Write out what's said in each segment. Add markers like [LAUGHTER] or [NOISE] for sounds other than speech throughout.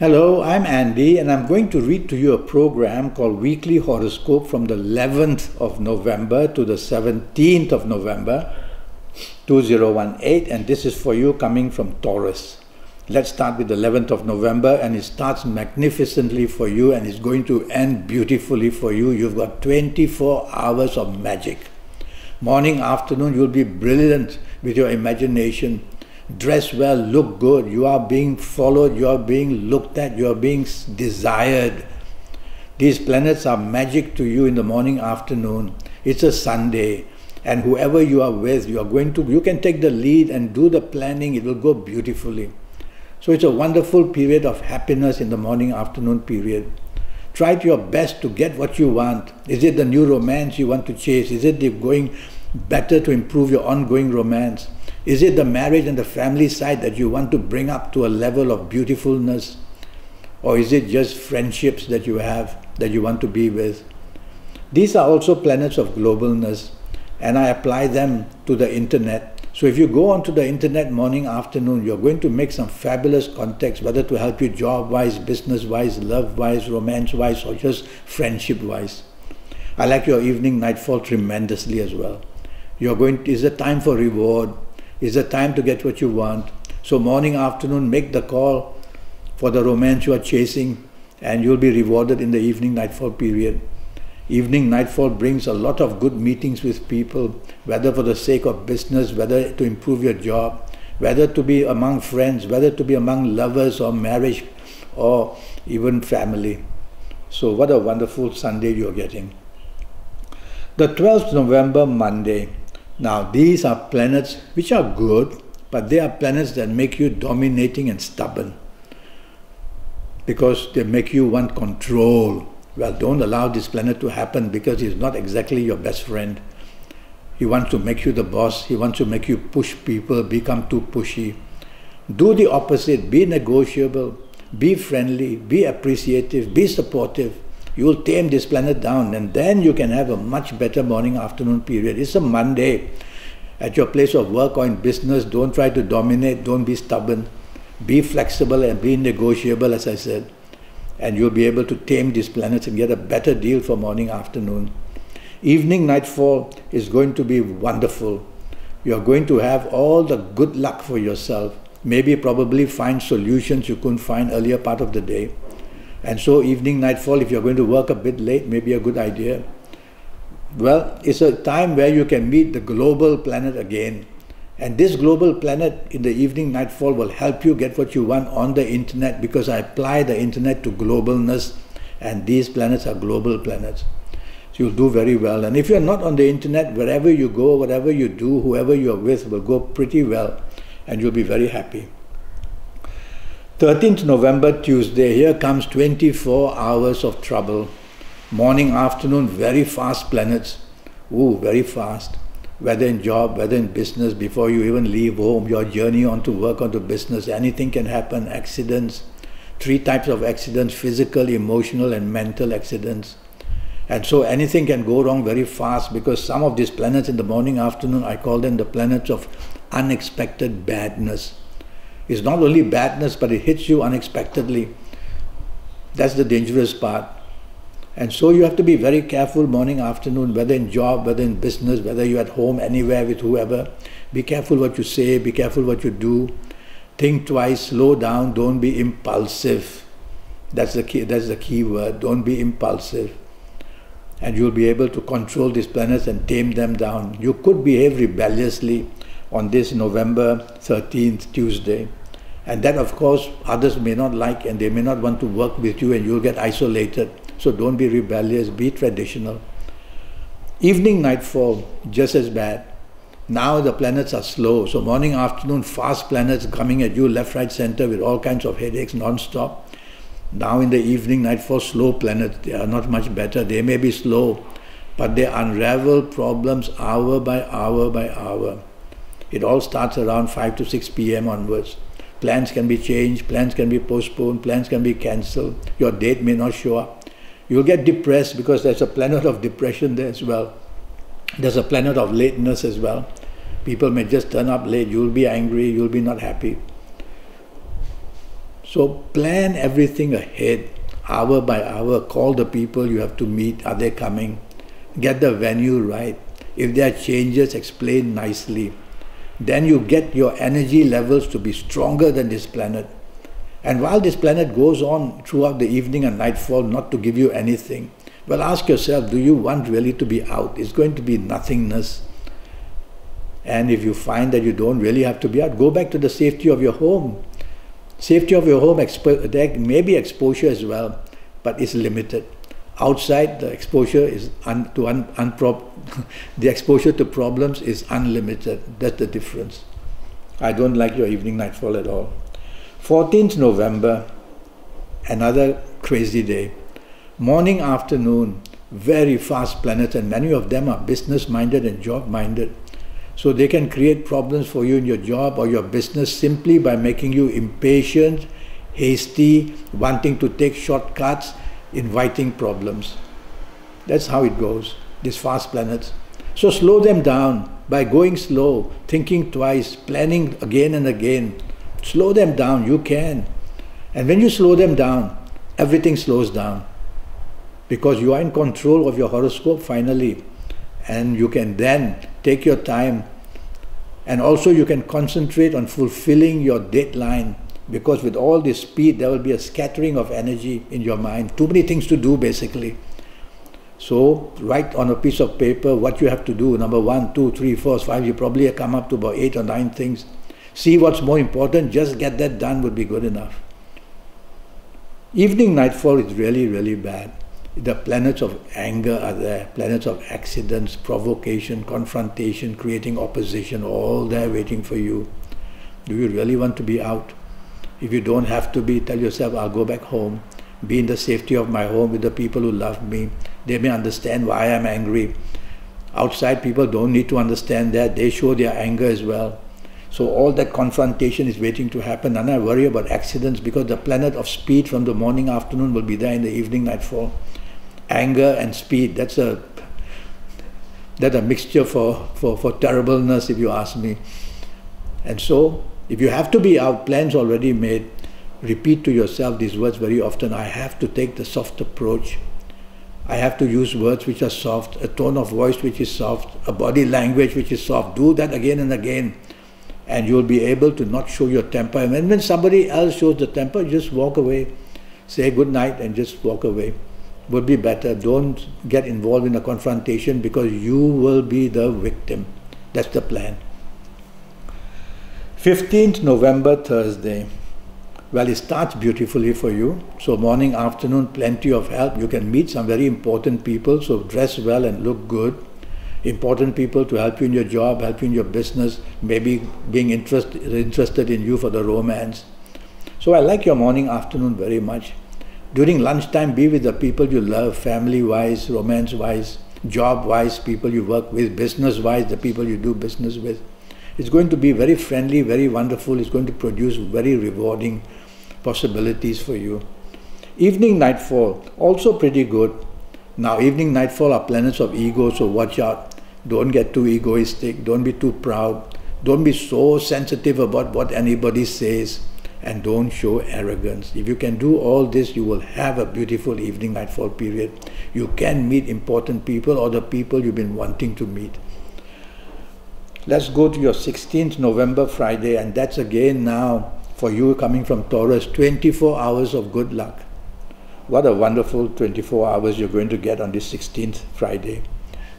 Hello, I'm Andi, and I'm going to read to you a program called Weekly Horoscope from the 11th of November to the 17th of November 2018, and this is for you coming from Taurus. Let's start with the 11th of November, and it starts magnificently for you and it's going to end beautifully for you. You've got 24 hours of magic. Morning, afternoon, you'll be brilliant with your imagination dress well, look good, you are being followed, you are being looked at, you are being desired. These planets are magic to you in the morning, afternoon. It's a Sunday, and whoever you are with, you are going to, you can take the lead and do the planning, it will go beautifully. So it's a wonderful period of happiness in the morning, afternoon period. Try your best to get what you want. Is it the new romance you want to chase? Is it the going better to improve your ongoing romance? Is it the marriage and the family side that you want to bring up to a level of beautifulness? Or is it just friendships that you have that you want to be with? These are also planets of globalness, and I apply them to the internet. So if you go onto the internet morning, afternoon, you're going to make some fabulous contacts, whether to help you job-wise, business-wise, love-wise, romance-wise, or just friendship-wise. I like your evening nightfall tremendously as well. You're going. To, is a time for reward is the time to get what you want. So morning, afternoon, make the call for the romance you are chasing and you'll be rewarded in the evening nightfall period. Evening nightfall brings a lot of good meetings with people, whether for the sake of business, whether to improve your job, whether to be among friends, whether to be among lovers or marriage or even family. So what a wonderful Sunday you're getting. The 12th November, Monday, now, these are planets which are good, but they are planets that make you dominating and stubborn because they make you want control. Well, don't allow this planet to happen because he's not exactly your best friend. He wants to make you the boss, he wants to make you push people, become too pushy. Do the opposite, be negotiable, be friendly, be appreciative, be supportive you will tame this planet down and then you can have a much better morning afternoon period. It's a Monday. At your place of work or in business, don't try to dominate, don't be stubborn. Be flexible and be negotiable, as I said. And you'll be able to tame these planets and get a better deal for morning afternoon. Evening nightfall is going to be wonderful. You're going to have all the good luck for yourself. Maybe probably find solutions you couldn't find earlier part of the day. And so evening, nightfall, if you're going to work a bit late, maybe a good idea. Well, it's a time where you can meet the global planet again. And this global planet in the evening, nightfall will help you get what you want on the internet because I apply the internet to globalness and these planets are global planets. So you'll do very well. And if you're not on the internet, wherever you go, whatever you do, whoever you're with will go pretty well and you'll be very happy. 13th November, Tuesday, here comes 24 hours of trouble. Morning, afternoon, very fast planets. Ooh, very fast. Whether in job, whether in business, before you even leave home, your journey on to work, on to business, anything can happen. Accidents, three types of accidents physical, emotional, and mental accidents. And so anything can go wrong very fast because some of these planets in the morning, afternoon, I call them the planets of unexpected badness is not only badness, but it hits you unexpectedly. That's the dangerous part. And so you have to be very careful morning, afternoon, whether in job, whether in business, whether you're at home, anywhere with whoever. Be careful what you say, be careful what you do. Think twice, slow down, don't be impulsive. That's the key, that's the key word. Don't be impulsive. And you'll be able to control these planets and tame them down. You could behave rebelliously on this November 13th, Tuesday. And that, of course, others may not like and they may not want to work with you and you'll get isolated. So don't be rebellious, be traditional. Evening, nightfall, just as bad. Now the planets are slow. So morning, afternoon, fast planets coming at you left, right, center with all kinds of headaches non-stop. Now in the evening, nightfall, slow planets. They are not much better. They may be slow, but they unravel problems hour by hour by hour. It all starts around 5 to 6 p.m. onwards. Plans can be changed, plans can be postponed, plans can be cancelled. Your date may not show up. You'll get depressed because there's a planet of depression there as well. There's a planet of lateness as well. People may just turn up late. You'll be angry, you'll be not happy. So plan everything ahead, hour by hour. Call the people you have to meet. Are they coming? Get the venue right. If there are changes, explain nicely. Then you get your energy levels to be stronger than this planet. And while this planet goes on throughout the evening and nightfall not to give you anything, well, ask yourself, do you want really to be out? It's going to be nothingness. And if you find that you don't really have to be out, go back to the safety of your home. Safety of your home, there may be exposure as well, but it's limited. Outside, the exposure is un, to un, unprop, [LAUGHS] the exposure to problems is unlimited. That's the difference. I don't like your evening nightfall at all. 14th November, another crazy day. Morning, afternoon, very fast planets, and many of them are business minded and job minded. So they can create problems for you in your job or your business simply by making you impatient, hasty, wanting to take shortcuts, inviting problems. That's how it goes, these fast planets. So slow them down by going slow, thinking twice, planning again and again. Slow them down, you can. And when you slow them down, everything slows down. Because you are in control of your horoscope finally. And you can then take your time and also you can concentrate on fulfilling your deadline because with all this speed there will be a scattering of energy in your mind. Too many things to do basically. So write on a piece of paper what you have to do. Number one two three four five you probably come up to about eight or nine things. See what's more important. Just get that done would be good enough. Evening nightfall is really really bad. The planets of anger are there, planets of accidents, provocation, confrontation, creating opposition, all there waiting for you. Do you really want to be out? If you don't have to be, tell yourself, I'll go back home, be in the safety of my home with the people who love me. They may understand why I'm angry. Outside people don't need to understand that, they show their anger as well. So all that confrontation is waiting to happen, and I worry about accidents because the planet of speed from the morning afternoon will be there in the evening nightfall anger and speed. That's a that's a mixture for, for, for terribleness, if you ask me. And so, if you have to be out, plans already made, repeat to yourself these words very often. I have to take the soft approach. I have to use words which are soft, a tone of voice which is soft, a body language which is soft. Do that again and again. And you'll be able to not show your temper. And when, when somebody else shows the temper, just walk away. Say good night and just walk away would be better. Don't get involved in a confrontation because you will be the victim. That's the plan. 15th November, Thursday. Well, it starts beautifully for you. So, morning, afternoon, plenty of help. You can meet some very important people, so dress well and look good. Important people to help you in your job, help you in your business, maybe being interest, interested in you for the romance. So, I like your morning, afternoon very much. During lunchtime, be with the people you love, family wise, romance wise, job wise, people you work with, business wise, the people you do business with. It's going to be very friendly, very wonderful. It's going to produce very rewarding possibilities for you. Evening nightfall, also pretty good. Now, evening nightfall are planets of ego, so watch out. Don't get too egoistic. Don't be too proud. Don't be so sensitive about what anybody says and don't show arrogance. If you can do all this, you will have a beautiful evening nightfall period. You can meet important people or the people you've been wanting to meet. Let's go to your 16th November Friday, and that's again now for you coming from Taurus 24 hours of good luck. What a wonderful 24 hours you're going to get on this 16th Friday.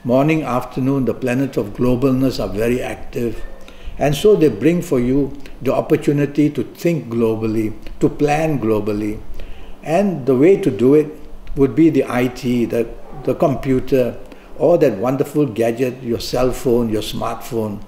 Morning, afternoon, the planets of globalness are very active. And so they bring for you the opportunity to think globally, to plan globally. And the way to do it would be the IT, the, the computer, or that wonderful gadget, your cell phone, your smartphone.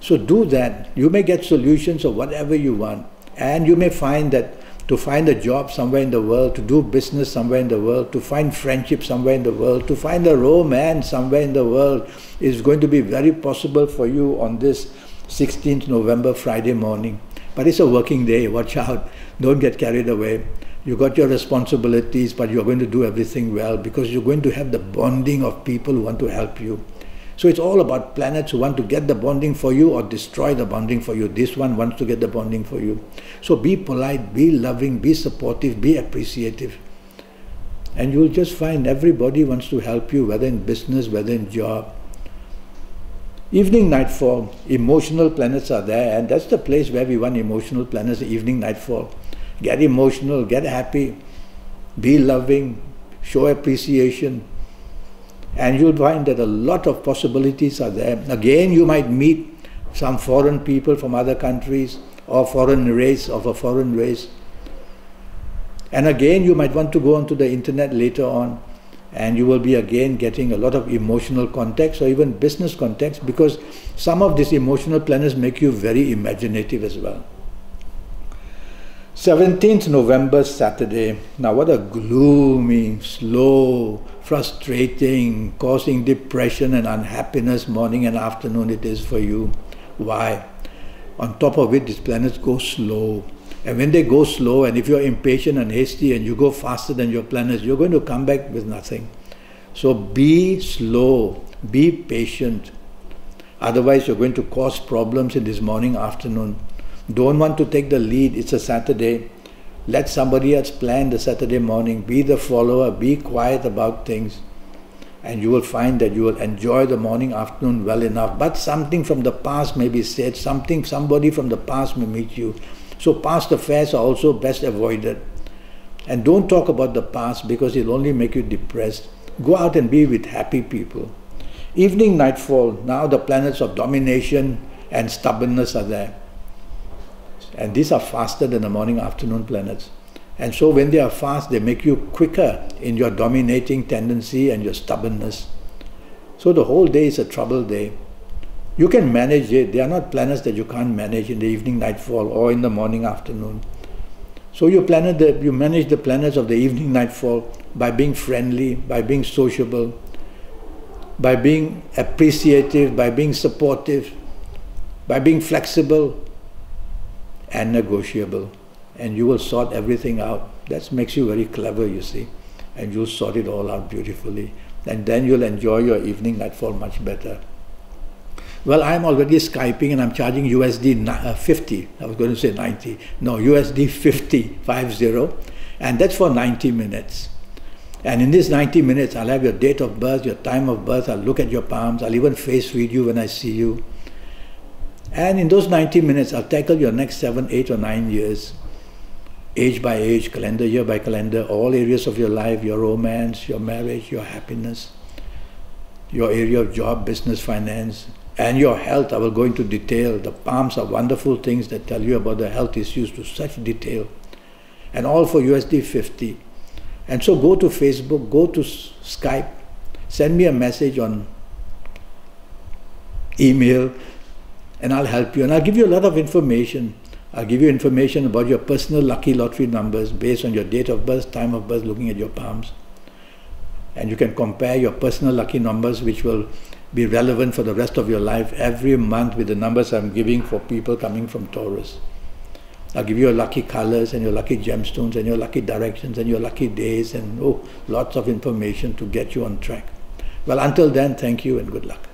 So do that. You may get solutions of whatever you want. And you may find that to find a job somewhere in the world, to do business somewhere in the world, to find friendship somewhere in the world, to find a romance somewhere in the world is going to be very possible for you on this 16th November, Friday morning. But it's a working day, watch out. Don't get carried away. You got your responsibilities, but you're going to do everything well because you're going to have the bonding of people who want to help you. So it's all about planets who want to get the bonding for you or destroy the bonding for you. This one wants to get the bonding for you. So be polite, be loving, be supportive, be appreciative. And you'll just find everybody wants to help you, whether in business, whether in job. Evening nightfall, emotional planets are there, and that's the place where we want emotional planets, evening nightfall. Get emotional, get happy, be loving, show appreciation, and you'll find that a lot of possibilities are there. Again, you might meet some foreign people from other countries or foreign race of a foreign race. And again, you might want to go onto the internet later on and you will be again getting a lot of emotional context or even business context because some of these emotional planners make you very imaginative as well. 17th November, Saturday. Now, what a gloomy, slow, frustrating, causing depression and unhappiness morning and afternoon it is for you. Why? On top of it, these planets go slow. And when they go slow, and if you're impatient and hasty and you go faster than your planets, you're going to come back with nothing. So be slow, be patient. Otherwise, you're going to cause problems in this morning, afternoon. Don't want to take the lead, it's a Saturday. Let somebody else plan the Saturday morning. Be the follower, be quiet about things. And you will find that you will enjoy the morning, afternoon well enough. But something from the past may be said, something, somebody from the past may meet you so past affairs are also best avoided. And don't talk about the past because it'll only make you depressed. Go out and be with happy people. Evening nightfall, now the planets of domination and stubbornness are there. And these are faster than the morning afternoon planets. And so when they are fast, they make you quicker in your dominating tendency and your stubbornness. So the whole day is a troubled day. You can manage it. They are not planets that you can't manage in the evening nightfall or in the morning afternoon. So you planet the, you manage the planets of the evening nightfall by being friendly, by being sociable, by being appreciative, by being supportive, by being flexible and negotiable. And you will sort everything out. That makes you very clever, you see. And you'll sort it all out beautifully. And then you'll enjoy your evening nightfall much better. Well, I'm already Skyping and I'm charging USD uh, 50. I was going to say 90. No, USD 50, 50. And that's for 90 minutes. And in this 90 minutes, I'll have your date of birth, your time of birth, I'll look at your palms, I'll even face read you when I see you. And in those 90 minutes, I'll tackle your next seven, eight, or nine years, age by age, calendar year by calendar, all areas of your life, your romance, your marriage, your happiness, your area of job, business, finance, and your health, I will go into detail. The palms are wonderful things that tell you about the health issues to such detail. And all for USD 50. And so go to Facebook, go to Skype, send me a message on email, and I'll help you. And I'll give you a lot of information. I'll give you information about your personal lucky lottery numbers based on your date of birth, time of birth, looking at your palms. And you can compare your personal lucky numbers, which will be relevant for the rest of your life every month with the numbers I'm giving for people coming from Taurus. I'll give you your lucky colors and your lucky gemstones and your lucky directions and your lucky days and oh, lots of information to get you on track. Well, until then, thank you and good luck.